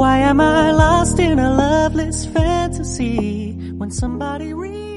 Why am I lost in a loveless fantasy when somebody reads?